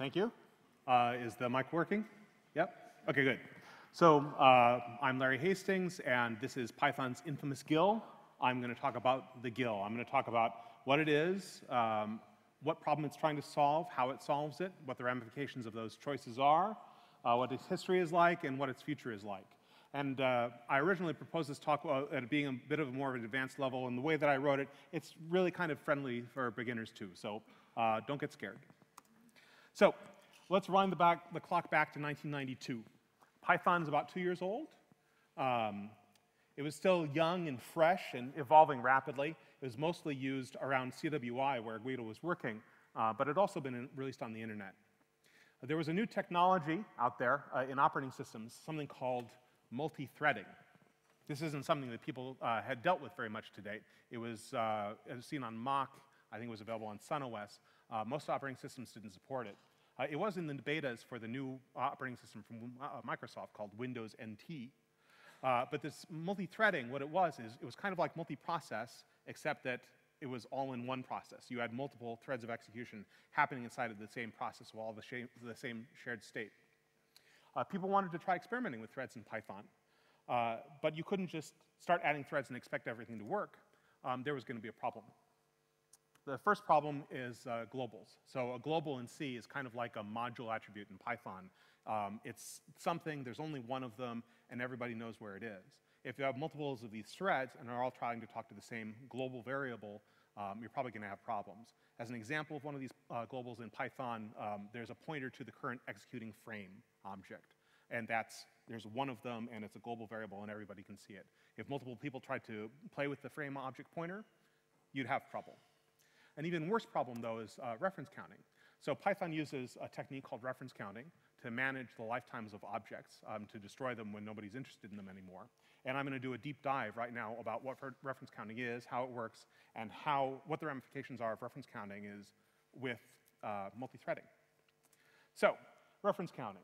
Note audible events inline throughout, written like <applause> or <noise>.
Thank you. Uh, is the mic working? Yep. Okay, good. So uh, I'm Larry Hastings, and this is Python's infamous GIL. I'm going to talk about the GIL. I'm going to talk about what it is, um, what problem it's trying to solve, how it solves it, what the ramifications of those choices are, uh, what its history is like, and what its future is like. And uh, I originally proposed this talk uh, at being a bit of a more of an advanced level, and the way that I wrote it, it's really kind of friendly for beginners too, so uh, don't get scared. So let's run the, back, the clock back to 1992. Python's about two years old. Um, it was still young and fresh and evolving rapidly. It was mostly used around CWI, where Guido was working, uh, but it had also been released on the internet. There was a new technology out there uh, in operating systems, something called multi-threading. This isn't something that people uh, had dealt with very much to date. It was, uh, it was seen on Mach, I think it was available on SunOS. Uh, most operating systems didn't support it. Uh, it was in the betas for the new operating system from uh, Microsoft called Windows NT. Uh, but this multi-threading, what it was is it was kind of like multi-process, except that it was all in one process. You had multiple threads of execution happening inside of the same process while all the, the same shared state. Uh, people wanted to try experimenting with threads in Python, uh, but you couldn't just start adding threads and expect everything to work. Um, there was going to be a problem. The first problem is uh, globals. So a global in C is kind of like a module attribute in Python. Um, it's something, there's only one of them, and everybody knows where it is. If you have multiples of these threads and are all trying to talk to the same global variable, um, you're probably going to have problems. As an example of one of these uh, globals in Python, um, there's a pointer to the current executing frame object. And that's, there's one of them, and it's a global variable, and everybody can see it. If multiple people tried to play with the frame object pointer, you'd have trouble. An even worse problem, though, is uh, reference counting. So Python uses a technique called reference counting to manage the lifetimes of objects, um, to destroy them when nobody's interested in them anymore. And I'm going to do a deep dive right now about what reference counting is, how it works, and how, what the ramifications are of reference counting is with uh, multi-threading. So, reference counting.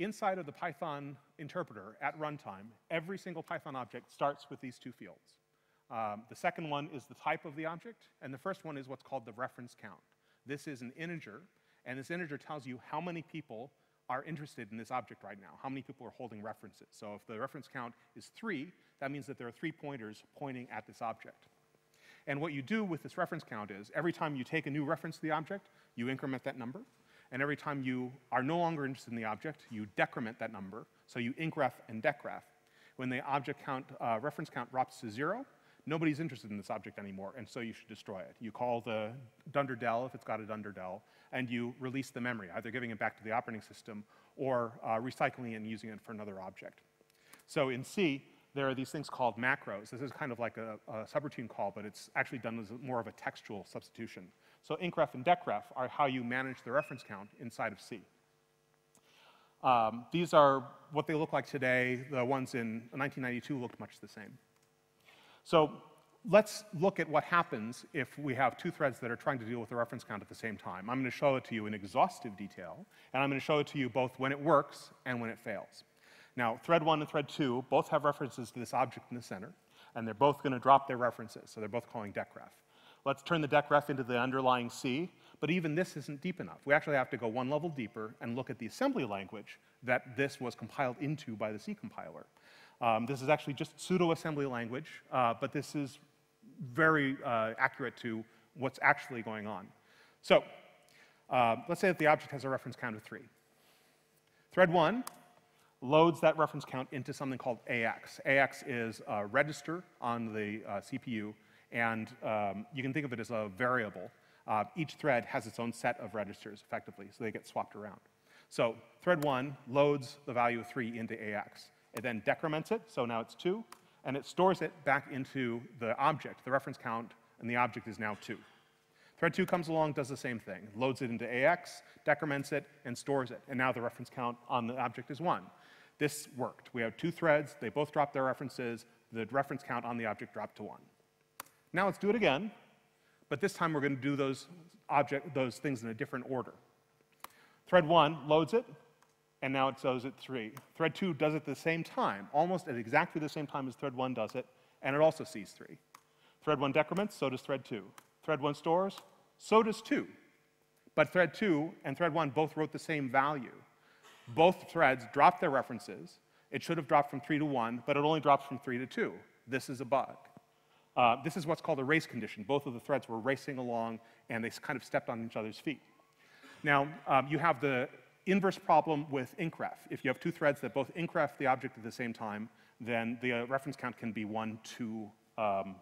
Inside of the Python interpreter at runtime, every single Python object starts with these two fields. Um, the second one is the type of the object, and the first one is what's called the reference count. This is an integer, and this integer tells you how many people are interested in this object right now, how many people are holding references. So if the reference count is three, that means that there are three pointers pointing at this object. And what you do with this reference count is every time you take a new reference to the object, you increment that number. And every time you are no longer interested in the object, you decrement that number. So you incref and decref. When the object count, uh, reference count drops to zero, nobody's interested in this object anymore, and so you should destroy it. You call the dunderdel if it's got a dunderdel, and you release the memory, either giving it back to the operating system or uh, recycling it and using it for another object. So in C, there are these things called macros. This is kind of like a, a subroutine call, but it's actually done as more of a textual substitution. So incref and decref are how you manage the reference count inside of C. Um, these are what they look like today. The ones in 1992 looked much the same. So let's look at what happens if we have two threads that are trying to deal with the reference count at the same time. I'm going to show it to you in exhaustive detail, and I'm going to show it to you both when it works and when it fails. Now, thread 1 and thread 2 both have references to this object in the center, and they're both going to drop their references, so they're both calling decref. Let's turn the decref into the underlying C, but even this isn't deep enough. We actually have to go one level deeper and look at the assembly language that this was compiled into by the C compiler. Um, this is actually just pseudo-assembly language, uh, but this is very uh, accurate to what's actually going on. So uh, let's say that the object has a reference count of 3. Thread 1 loads that reference count into something called AX. AX is a register on the uh, CPU, and um, you can think of it as a variable. Uh, each thread has its own set of registers, effectively, so they get swapped around. So thread 1 loads the value of 3 into AX. It then decrements it, so now it's 2, and it stores it back into the object, the reference count, and the object is now 2. Thread 2 comes along, does the same thing, loads it into AX, decrements it, and stores it, and now the reference count on the object is 1. This worked. We have two threads, they both dropped their references, the reference count on the object dropped to 1. Now let's do it again, but this time we're going to do those, object, those things in a different order. Thread 1 loads it, and now it goes at 3. Thread 2 does it at the same time, almost at exactly the same time as thread 1 does it, and it also sees 3. Thread 1 decrements, so does thread 2. Thread 1 stores, so does 2. But thread 2 and thread 1 both wrote the same value. Both threads dropped their references. It should have dropped from 3 to 1, but it only drops from 3 to 2. This is a bug. Uh, this is what's called a race condition. Both of the threads were racing along, and they kind of stepped on each other's feet. Now, um, you have the inverse problem with incref. If you have two threads that both incref the object at the same time, then the uh, reference count can be one too um,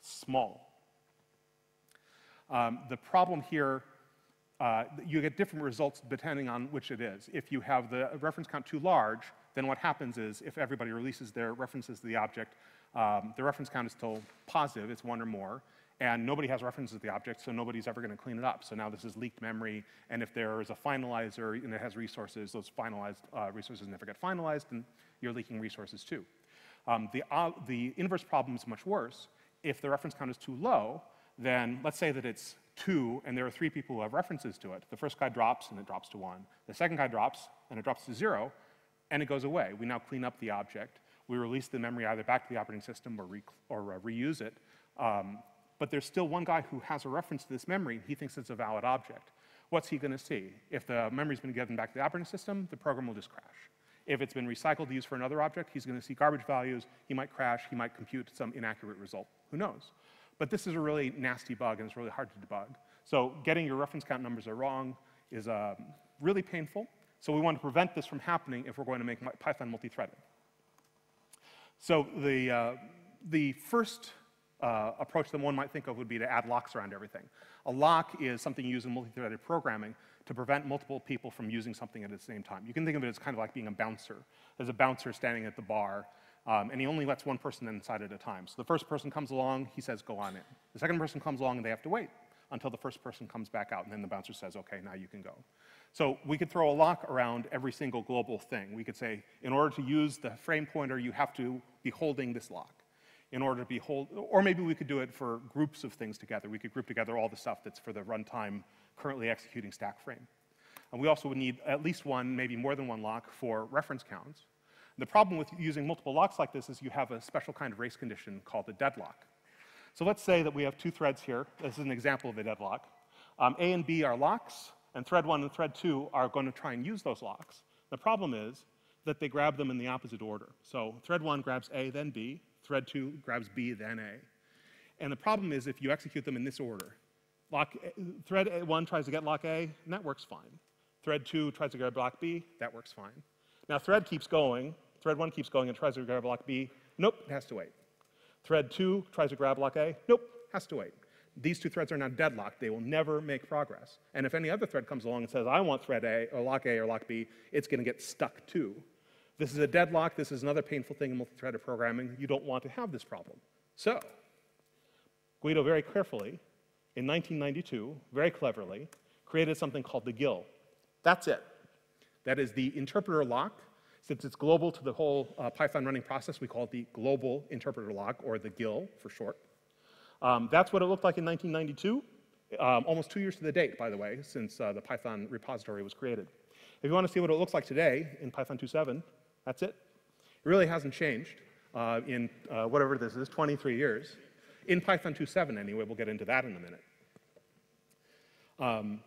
small. Um, the problem here, uh, you get different results depending on which it is. If you have the reference count too large, then what happens is if everybody releases their references to the object, um, the reference count is still positive, it's one or more, and nobody has references to the object, so nobody's ever going to clean it up. So now this is leaked memory, and if there is a finalizer and it has resources, those finalized uh, resources never get finalized, and you're leaking resources too. Um, the, uh, the inverse problem is much worse. If the reference count is too low, then let's say that it's two and there are three people who have references to it. The first guy drops and it drops to one. The second guy drops and it drops to zero and it goes away. We now clean up the object. We release the memory either back to the operating system or, re or uh, reuse it. Um, but there's still one guy who has a reference to this memory and he thinks it's a valid object. What's he going to see? If the memory's been given back to the operating system, the program will just crash. If it's been recycled to use for another object, he's going to see garbage values, he might crash, he might compute some inaccurate result. Who knows? But this is a really nasty bug, and it's really hard to debug. So getting your reference count numbers are wrong is uh, really painful. So we want to prevent this from happening if we're going to make Python multi-threaded. So the, uh, the first uh, approach that one might think of would be to add locks around everything. A lock is something you use in multi-threaded programming to prevent multiple people from using something at the same time. You can think of it as kind of like being a bouncer. There's a bouncer standing at the bar, um, and he only lets one person inside at a time. So the first person comes along, he says, go on in. The second person comes along, and they have to wait until the first person comes back out, and then the bouncer says, okay, now you can go. So we could throw a lock around every single global thing. We could say, in order to use the frame pointer, you have to be holding this lock. In order to be hold, or maybe we could do it for groups of things together. We could group together all the stuff that's for the runtime currently executing stack frame. And we also would need at least one, maybe more than one lock for reference counts. The problem with using multiple locks like this is you have a special kind of race condition called a deadlock. So let's say that we have two threads here. This is an example of a deadlock. Um, a and B are locks, and thread one and thread two are going to try and use those locks. The problem is that they grab them in the opposite order. So thread one grabs A, then B. Thread two grabs B, then A. And the problem is if you execute them in this order, lock, thread one tries to get lock A, and that works fine. Thread two tries to grab block B, that works fine. Now thread keeps going, thread one keeps going and tries to grab block B, nope, it has to wait. Thread two tries to grab block A, nope, has to wait. These two threads are now deadlocked. They will never make progress. And if any other thread comes along and says, I want thread A, or lock A, or lock B, it's going to get stuck too. This is a deadlock. This is another painful thing in multi-threaded programming. You don't want to have this problem. So, Guido very carefully, in 1992, very cleverly, created something called the GIL. That's it. That is the interpreter lock. Since it's global to the whole uh, Python running process, we call it the global interpreter lock, or the GIL for short. Um, that's what it looked like in 1992, um, almost two years to the date, by the way, since uh, the Python repository was created. If you want to see what it looks like today in Python 2.7, that's it. It really hasn't changed uh, in uh, whatever this is, 23 years. In Python 2.7 anyway, we'll get into that in a minute. Um,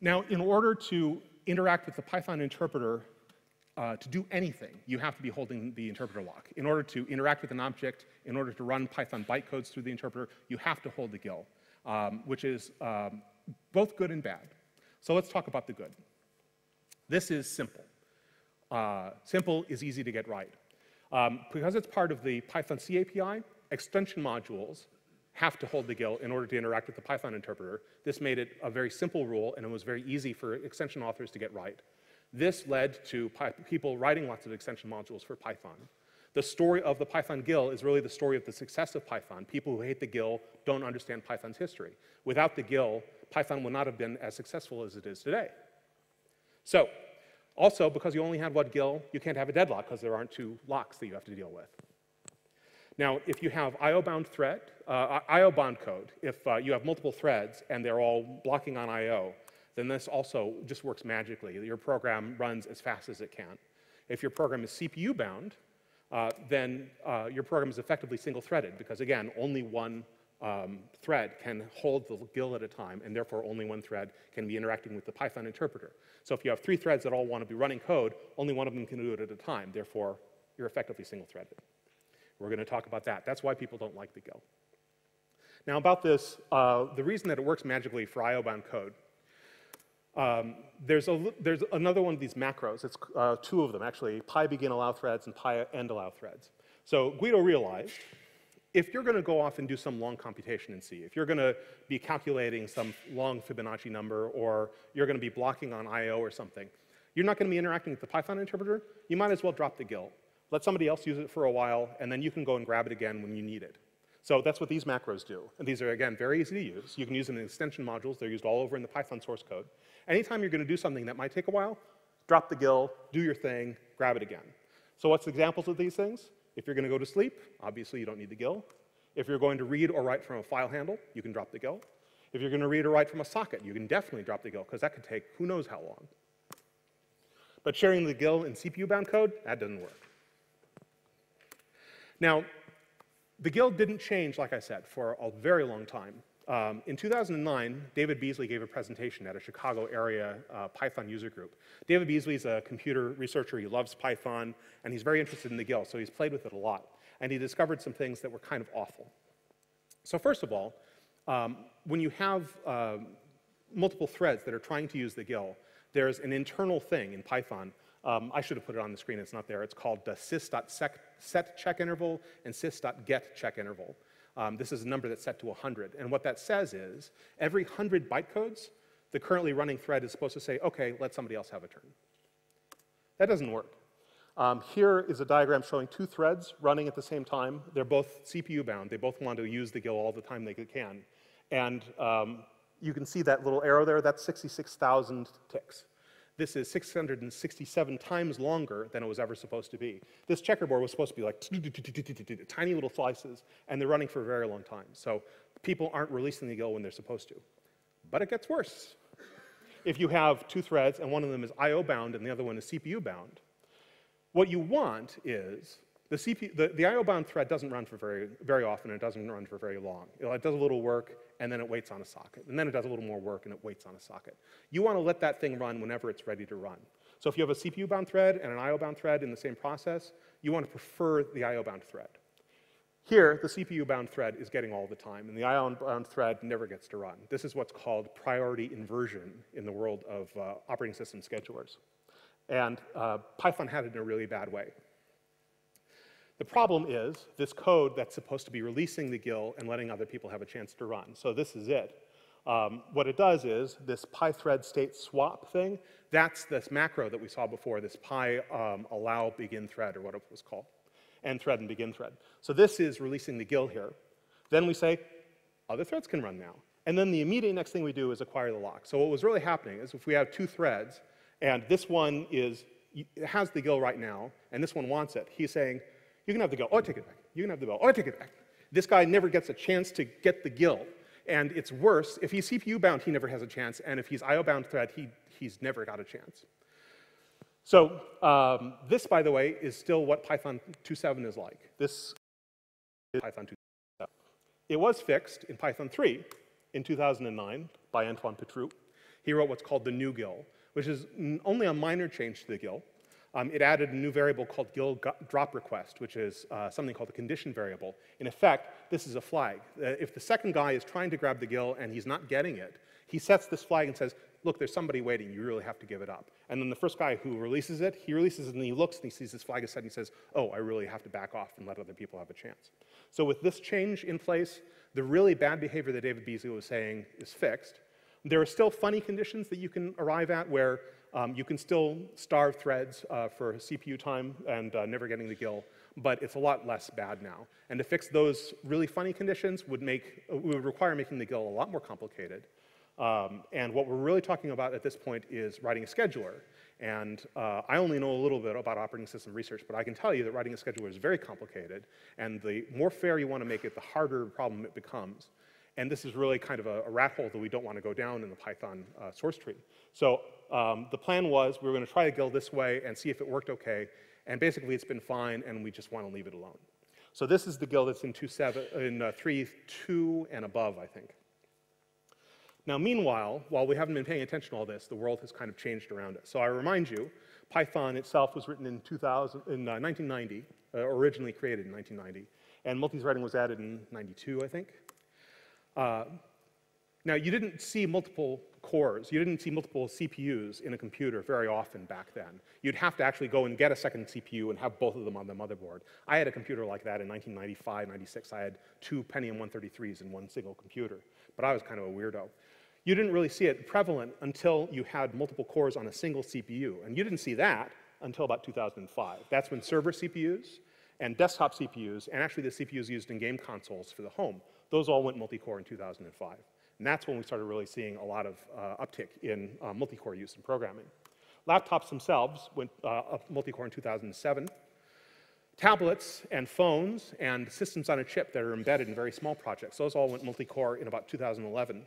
now, in order to interact with the Python interpreter uh, to do anything, you have to be holding the interpreter lock. In order to interact with an object, in order to run Python bytecodes through the interpreter, you have to hold the GIL, um, which is um, both good and bad. So let's talk about the good. This is simple. Uh, simple is easy to get right. Um, because it's part of the Python C API, extension modules have to hold the GIL in order to interact with the Python interpreter. This made it a very simple rule, and it was very easy for extension authors to get right. This led to people writing lots of extension modules for Python. The story of the Python GIL is really the story of the success of Python. People who hate the GIL don't understand Python's history. Without the GIL, Python would not have been as successful as it is today. So, also, because you only had one GIL, you can't have a deadlock because there aren't two locks that you have to deal with. Now, if you have IO-bound thread, uh, IO-bound code, if uh, you have multiple threads and they're all blocking on IO, then this also just works magically. Your program runs as fast as it can. If your program is CPU-bound, uh, then uh, your program is effectively single-threaded because, again, only one um, thread can hold the GIL at a time, and therefore only one thread can be interacting with the Python interpreter. So if you have three threads that all want to be running code, only one of them can do it at a time. Therefore, you're effectively single-threaded. We're going to talk about that. That's why people don't like the GIL. Now about this, uh, the reason that it works magically for IO-bound code, um, there's, a, there's another one of these macros. It's uh, two of them, actually, begin allow threads and Py end allow threads. So Guido realized if you're going to go off and do some long computation in C, if you're going to be calculating some long Fibonacci number or you're going to be blocking on I.O. or something, you're not going to be interacting with the Python interpreter, you might as well drop the GIL. Let somebody else use it for a while, and then you can go and grab it again when you need it. So that's what these macros do. And these are, again, very easy to use. You can use them in extension modules. They're used all over in the Python source code. Anytime you're going to do something that might take a while, drop the GIL, do your thing, grab it again. So what's examples of these things? If you're going to go to sleep, obviously you don't need the GIL. If you're going to read or write from a file handle, you can drop the GIL. If you're going to read or write from a socket, you can definitely drop the GIL, because that could take who knows how long. But sharing the GIL in CPU-bound code, that doesn't work. Now, the GIL didn't change, like I said, for a very long time. Um, in 2009, David Beazley gave a presentation at a Chicago area uh, Python user group. David Beazley is a computer researcher. He loves Python, and he's very interested in the GIL, so he's played with it a lot. And he discovered some things that were kind of awful. So first of all, um, when you have uh, multiple threads that are trying to use the GIL, there's an internal thing in Python. Um, I should have put it on the screen. It's not there. It's called the sys.set check interval and sys.get check interval. Um, this is a number that's set to 100. And what that says is every 100 bytecodes, the currently running thread is supposed to say, OK, let somebody else have a turn. That doesn't work. Um, here is a diagram showing two threads running at the same time. They're both CPU bound. They both want to use the GIL all the time they can. And um, you can see that little arrow there. That's 66,000 ticks. This is 667 times longer than it was ever supposed to be. This checkerboard was supposed to be like <laughs> tiny little slices, and they're running for a very long time. So people aren't releasing the GIL when they're supposed to. But it gets worse. If you have two threads, and one of them is I.O. bound and the other one is CPU bound, what you want is the, CPU, the, the I.O. bound thread doesn't run for very, very often, and it doesn't run for very long. It does a little work, and then it waits on a socket. And then it does a little more work, and it waits on a socket. You want to let that thing run whenever it's ready to run. So if you have a CPU-bound thread and an I.O.-bound thread in the same process, you want to prefer the I.O.-bound thread. Here, the CPU-bound thread is getting all the time, and the I.O.-bound thread never gets to run. This is what's called priority inversion in the world of uh, operating system schedulers. And uh, Python had it in a really bad way. The problem is this code that's supposed to be releasing the GIL and letting other people have a chance to run. So this is it. Um, what it does is this pythread state swap thing, that's this macro that we saw before, this pi um, allow begin thread or what it was called, end thread and begin thread. So this is releasing the GIL here. Then we say, other threads can run now. And then the immediate next thing we do is acquire the lock. So what was really happening is if we have two threads, and this one is, has the GIL right now, and this one wants it, he's saying, you can have the GIL. Oh, I take it back. You can have the GIL. Oh, I take it back. This guy never gets a chance to get the GIL. And it's worse, if he's CPU bound, he never has a chance. And if he's IO bound thread, he, he's never got a chance. So um, this, by the way, is still what Python 2.7 is like. This is Python 2.7. It was fixed in Python 3 in 2009 by Antoine Pitrou. He wrote what's called the new GIL, which is only a minor change to the GIL, um, it added a new variable called GIL drop request, which is uh, something called a condition variable. In effect, this is a flag. Uh, if the second guy is trying to grab the GIL and he's not getting it, he sets this flag and says, look, there's somebody waiting, you really have to give it up. And then the first guy who releases it, he releases it and he looks and he sees this flag is set and he says, oh, I really have to back off and let other people have a chance. So with this change in place, the really bad behavior that David Beazley was saying is fixed. There are still funny conditions that you can arrive at where um, you can still starve threads uh, for CPU time and uh, never getting the GIL, but it's a lot less bad now. And to fix those really funny conditions would, make, uh, would require making the GIL a lot more complicated. Um, and what we're really talking about at this point is writing a scheduler. And uh, I only know a little bit about operating system research, but I can tell you that writing a scheduler is very complicated. And the more fair you want to make it, the harder the problem it becomes. And this is really kind of a, a rat hole that we don't want to go down in the Python uh, source tree. So um, the plan was we were going to try a GIL this way and see if it worked okay. And basically, it's been fine, and we just want to leave it alone. So this is the GIL that's in, two seven, in uh, 3.2 and above, I think. Now, meanwhile, while we haven't been paying attention to all this, the world has kind of changed around us. So I remind you, Python itself was written in, 2000, in uh, 1990, uh, originally created in 1990, and multi-threading was added in 92, I think. Uh, now, you didn't see multiple cores, you didn't see multiple CPUs in a computer very often back then. You'd have to actually go and get a second CPU and have both of them on the motherboard. I had a computer like that in 1995, 96. I had two Pentium 133s in one single computer, but I was kind of a weirdo. You didn't really see it prevalent until you had multiple cores on a single CPU, and you didn't see that until about 2005. That's when server CPUs and desktop CPUs, and actually the CPUs used in game consoles for the home, those all went multi-core in 2005. And that's when we started really seeing a lot of uh, uptick in uh, multi-core use in programming. Laptops themselves went uh, multi-core in 2007. Tablets and phones and systems on a chip that are embedded in very small projects, those all went multi-core in about 2011.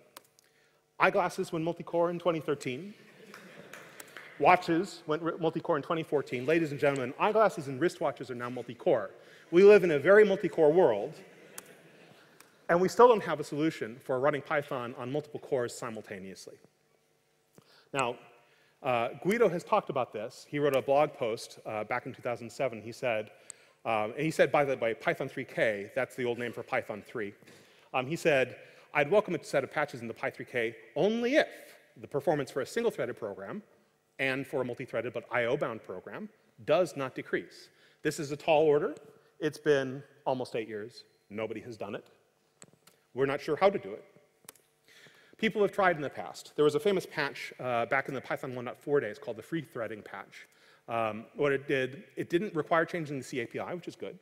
Eyeglasses went multi-core in 2013. Watches went multi-core in 2014. Ladies and gentlemen, eyeglasses and wristwatches are now multi-core. We live in a very multi-core world, and we still don't have a solution for running Python on multiple cores simultaneously. Now, uh, Guido has talked about this. He wrote a blog post uh, back in 2007. He said, um, and he said, by the way, Python 3K, that's the old name for Python 3. Um, he said, I'd welcome a set of patches in the Py3K only if the performance for a single-threaded program and for a multi-threaded but I/O-bound program does not decrease. This is a tall order. It's been almost eight years. Nobody has done it. We're not sure how to do it. People have tried in the past. There was a famous patch uh, back in the Python 1.4 days called the free threading patch. Um, what it did, it didn't require changing the C API, which is good.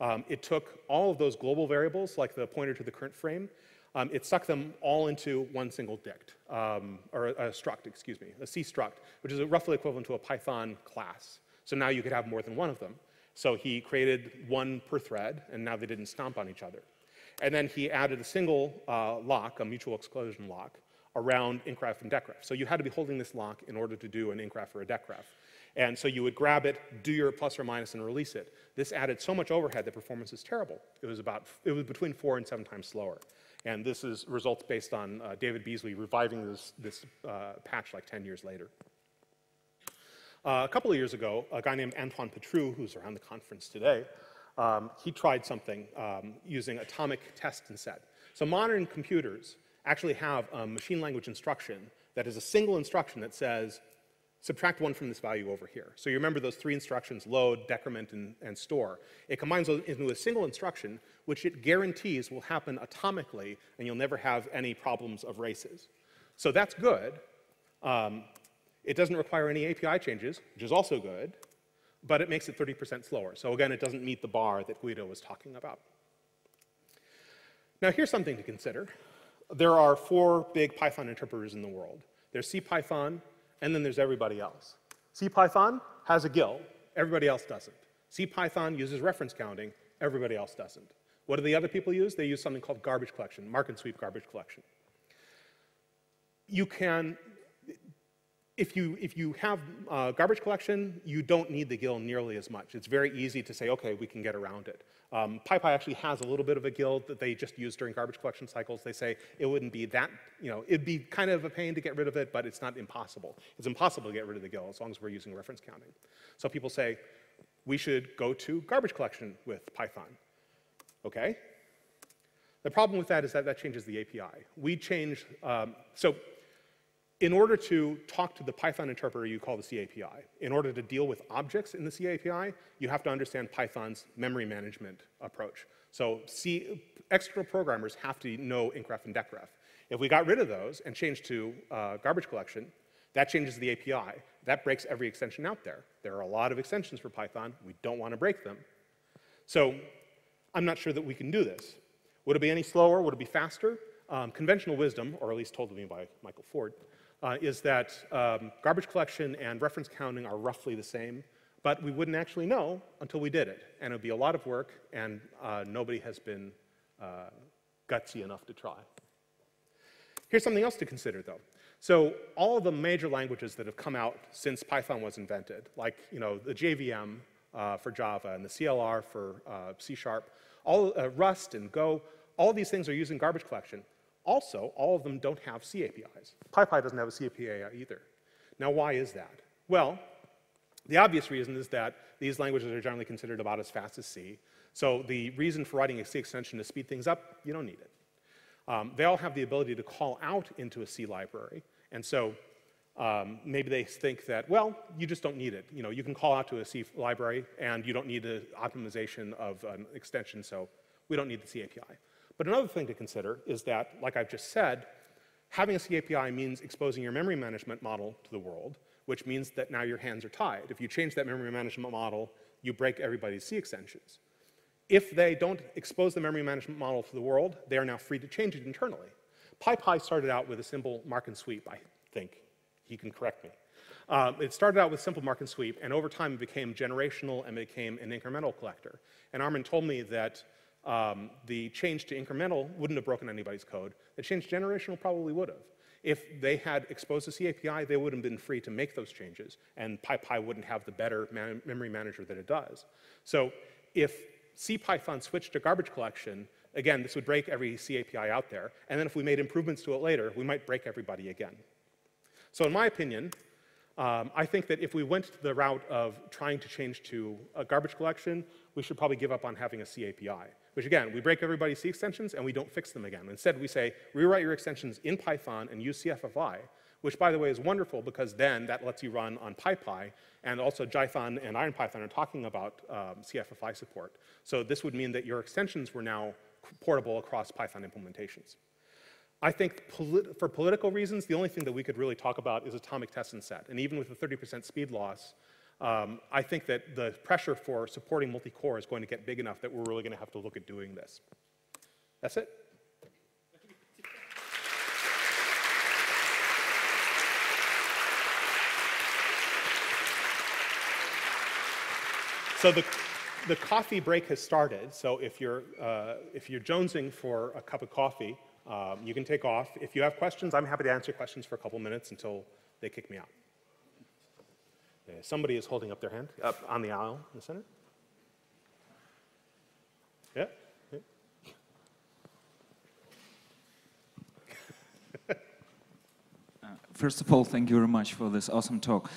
Um, it took all of those global variables, like the pointer to the current frame, um, it stuck them all into one single dict, um, or a, a, struct, excuse me, a C struct, which is roughly equivalent to a Python class. So now you could have more than one of them. So he created one per thread, and now they didn't stomp on each other. And then he added a single uh, lock, a mutual exclusion lock, around incref and decref. So you had to be holding this lock in order to do an incref or a decref. And so you would grab it, do your plus or minus, and release it. This added so much overhead that performance is terrible. It was about, it was between four and seven times slower. And this is results based on uh, David Beazley reviving this, this uh, patch like 10 years later. Uh, a couple of years ago, a guy named Antoine Pitrou, who's around the conference today, um, he tried something um, using atomic test and set. So modern computers actually have a machine language instruction that is a single instruction that says, subtract one from this value over here. So you remember those three instructions, load, decrement, and, and, store. It combines those into a single instruction, which it guarantees will happen atomically, and you'll never have any problems of races. So that's good. Um, it doesn't require any API changes, which is also good but it makes it 30% slower. So again, it doesn't meet the bar that Guido was talking about. Now here's something to consider. There are four big Python interpreters in the world. There's CPython, and then there's everybody else. CPython has a GIL, everybody else doesn't. CPython uses reference counting, everybody else doesn't. What do the other people use? They use something called garbage collection, mark and sweep garbage collection. You can if you, if you have uh, garbage collection, you don't need the GIL nearly as much. It's very easy to say, okay, we can get around it. Um, PyPy actually has a little bit of a GIL that they just use during garbage collection cycles. They say it wouldn't be that, you know, it'd be kind of a pain to get rid of it, but it's not impossible. It's impossible to get rid of the GIL as long as we're using reference counting. So people say, we should go to garbage collection with Python. Okay? The problem with that is that that changes the API. We change, um, so in order to talk to the Python interpreter you call the CAPI, in order to deal with objects in the CAPI, you have to understand Python's memory management approach. So C, external programmers have to know incref and decref. If we got rid of those and changed to uh, garbage collection, that changes the API. That breaks every extension out there. There are a lot of extensions for Python. We don't want to break them. So I'm not sure that we can do this. Would it be any slower? Would it be faster? Um, conventional wisdom, or at least told to me by Michael Foord, uh, is that um, garbage collection and reference counting are roughly the same, but we wouldn't actually know until we did it. And it would be a lot of work, and uh, nobody has been uh, gutsy enough to try. Here's something else to consider, though. So all the major languages that have come out since Python was invented, like you know, the JVM, uh, for Java and the CLR for uh, C Sharp, all, uh, Rust and Go, all these things are using garbage collection. Also, all of them don't have C APIs. PyPy doesn't have a C API either. Now, why is that? Well, the obvious reason is that these languages are generally considered about as fast as C. So the reason for writing a C extension to speed things up, you don't need it. Um, they all have the ability to call out into a C library. And so um, maybe they think that, well, you just don't need it. You know, you can call out to a C library and you don't need the optimization of an extension, so we don't need the C API. But another thing to consider is that, like I've just said, having a C API means exposing your memory management model to the world, which means that now your hands are tied. If you change that memory management model, you break everybody's C extensions. If they don't expose the memory management model to the world, they are now free to change it internally. PyPy started out with a simple mark and sweep, I think. He can correct me. Um, it started out with simple mark and sweep, and over time it became generational and became an incremental collector. And Armin told me that um, the change to incremental wouldn't have broken anybody's code. The change generational probably would have. If they had exposed the C API, they would have been free to make those changes, and PyPy wouldn't have the better man memory manager that it does. So if CPython switched to garbage collection, again, this would break every C API out there, and then if we made improvements to it later, we might break everybody again. So in my opinion, um, I think that if we went the route of trying to change to a garbage collection, we should probably give up on having a C API. Which again, we break everybody's C extensions and we don't fix them again. Instead, we say, rewrite your extensions in Python and use CFFI, which by the way is wonderful because then that lets you run on PyPy, and also Jython and IronPython are talking about um, CFFI support. So this would mean that your extensions were now portable across Python implementations. I think polit for political reasons, the only thing that we could really talk about is atomic test and set. And even with the 30% speed loss, um, I think that the pressure for supporting multi-core is going to get big enough that we're really going to have to look at doing this. That's it. So the, the coffee break has started. So if you're, uh, if you're jonesing for a cup of coffee, um, you can take off. If you have questions, I'm happy to answer questions for a couple minutes until they kick me out. Somebody is holding up their hand up on the aisle in the center. Yeah. <laughs> Uh, first of all, thank you very much for this awesome talk.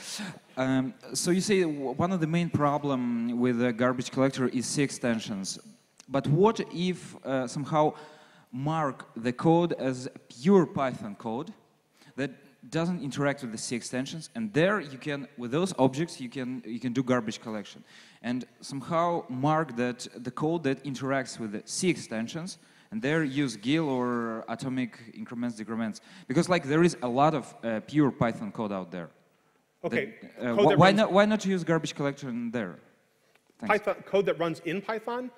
Um, so you say one of the main problem with the garbage collector is C extensions. But what if uh, somehow mark the code as pure Python code that doesn't interact with the C extensions, and there you can, with those objects, you can you can do garbage collection, and somehow mark that the code that interacts with the C extensions, and there use GIL or atomic increments decrements, because like there is a lot of uh, pure Python code out there. Okay. That, uh, wh why not why not use garbage collection there? Python, code that runs in Python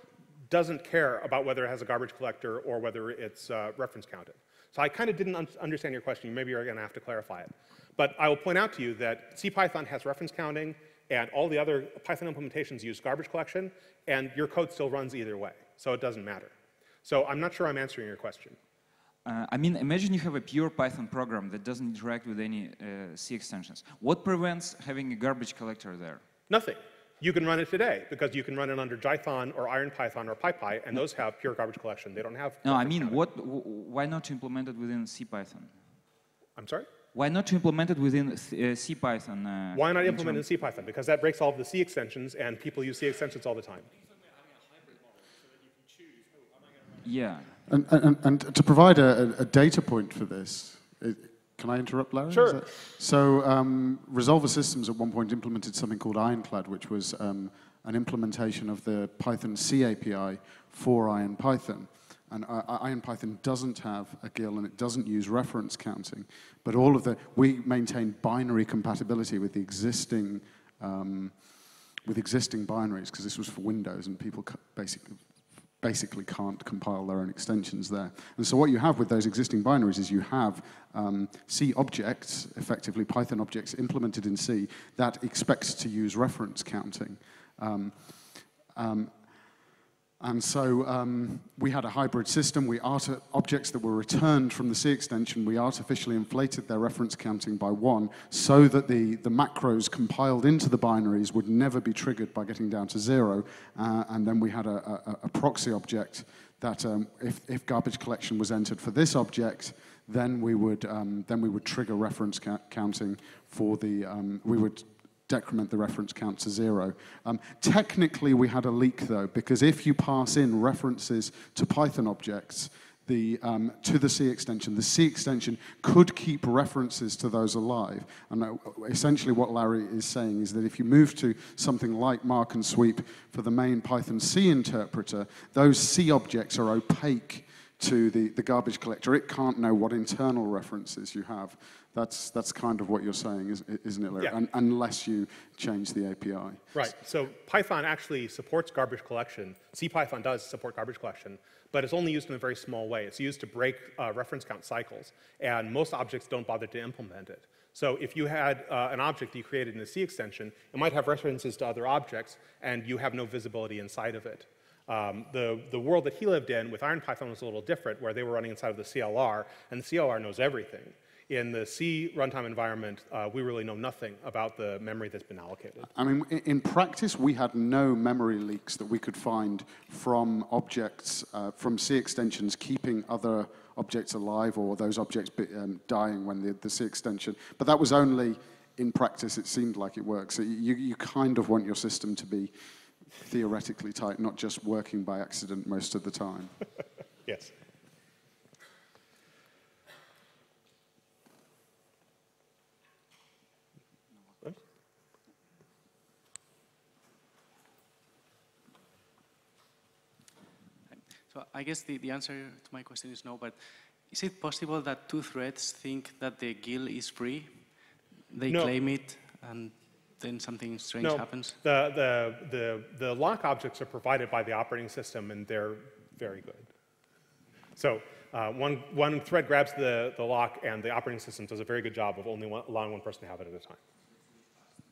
doesn't care about whether it has a garbage collector or whether it's uh, reference counted. So I kind of didn't un understand your question. Maybe you're going to have to clarify it. But I will point out to you that CPython has reference counting, and all the other Python implementations use garbage collection, and your code still runs either way. So it doesn't matter. So I'm not sure I'm answering your question. Uh, I mean, imagine you have a pure Python program that doesn't interact with any uh, C extensions. What prevents having a garbage collector there? Nothing you can run it today because you can run it under Jython or Iron Python or PyPy, and those have pure garbage collection. They don't have. No, I mean, what? Why not to implement it within CPython? I'm sorry. Why not to implement it within uh, CPython? Uh, why not implement it in CPython? Because that breaks all of the C extensions, and people use C extensions all the time. Yeah. And, and, and to provide a, a, data point for this, it, can I interrupt, Larry? Sure. So um, Resolver Systems at one point implemented something called Ironclad, which was um, an implementation of the Python C API for IronPython. And uh, IronPython doesn't have a GIL and it doesn't use reference counting. But all of the, we maintain binary compatibility with the existing, um, with existing binaries, because this was for Windows and people basically basically can't compile their own extensions there. And so what you have with those existing binaries is you have um, C objects, effectively Python objects implemented in C, that expects to use reference counting. Um, um, And so um, we had a hybrid system. We objects that were returned from the C extension, we artificially inflated their reference counting by one so that the, the macros compiled into the binaries would never be triggered by getting down to zero. Uh, and then we had a, a, a proxy object that um, if, if garbage collection was entered for this object, then we would, um, then we would trigger reference ca- counting for the, um, we would decrement the reference count to zero. Um, technically, we had a leak though, because if you pass in references to Python objects the, um, to the C extension, the C extension could keep references to those alive. And uh, essentially what Larry is saying is that if you move to something like mark and sweep for the main Python C interpreter, those C objects are opaque to the, the garbage collector. It can't know what internal references you have. That's, that's kind of what you're saying, isn't it, Larry? Yeah. Un- unless you change the API. Right. So Python actually supports garbage collection. CPython does support garbage collection, but it's only used in a very small way. It's used to break uh, reference count cycles, and most objects don't bother to implement it. So if you had uh, an object that you created in the C extension, it might have references to other objects, and you have no visibility inside of it. Um, the, the world that he lived in with IronPython was a little different, where they were running inside of the CLR, and the CLR knows everything. In the C runtime environment, uh, we really know nothing about the memory that's been allocated. I mean, in practice, we had no memory leaks that we could find from objects, uh, from C extensions keeping other objects alive or those objects um, dying when the, the C extension. But that was only in practice, it seemed like it worked. So you, you kind of want your system to be theoretically tight, not just working by accident most of the time. <laughs> Yes. So I guess the, the answer to my question is no, but is it possible that two threads think that the GIL is free? They No. claim it, and then something strange No, happens? the, the, the, the lock objects are provided by the operating system, and they're very good. So uh, one, one thread grabs the, the lock, and the operating system does a very good job of only one, allowing one person to have it at a time.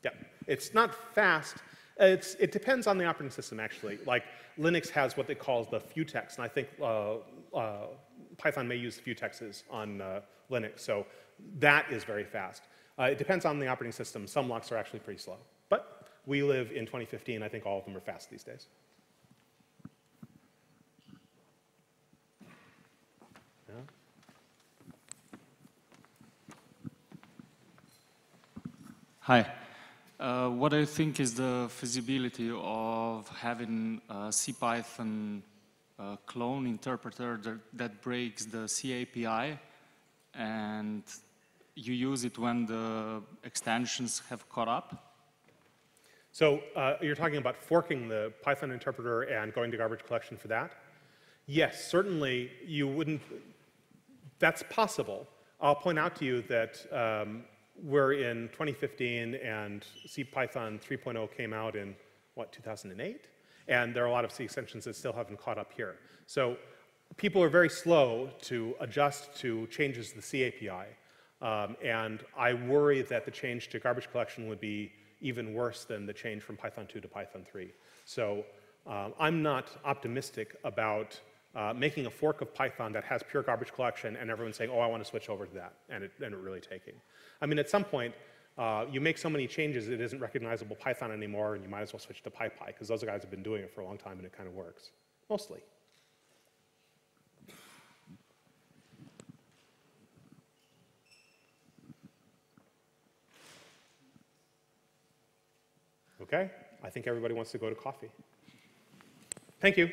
Yeah, it's not fast. It's, it depends on the operating system, actually. Like Linux has what they call the futex, and I think uh, uh, Python may use futexes on uh, Linux, so that is very fast. Uh, it depends on the operating system. Some locks are actually pretty slow. But we live in 2015. I think all of them are fast these days. Hi. Uh, what I think is the feasibility of having a CPython uh, clone interpreter that, that breaks the C API and you use it when the extensions have caught up? So uh, you're talking about forking the Python interpreter and going to garbage collection for that? Yes, certainly you wouldn't, that's possible. I'll point out to you that um, we're in 2015 and CPython 3.0 came out in, what, 2008? And there are a lot of C extensions that still haven't caught up here. So people are very slow to adjust to changes to the C API. Um, and I worry that the change to garbage collection would be even worse than the change from Python 2 to Python 3. So um, I'm not optimistic about uh, making a fork of Python that has pure garbage collection and everyone saying, oh, I want to switch over to that, and it, and it really taking. I mean, at some point, uh, you make so many changes it isn't recognizable Python anymore, and you might as well switch to PyPy, because those guys have been doing it for a long time and it kind of works, mostly. Okay, I think everybody wants to go to coffee. Thank you.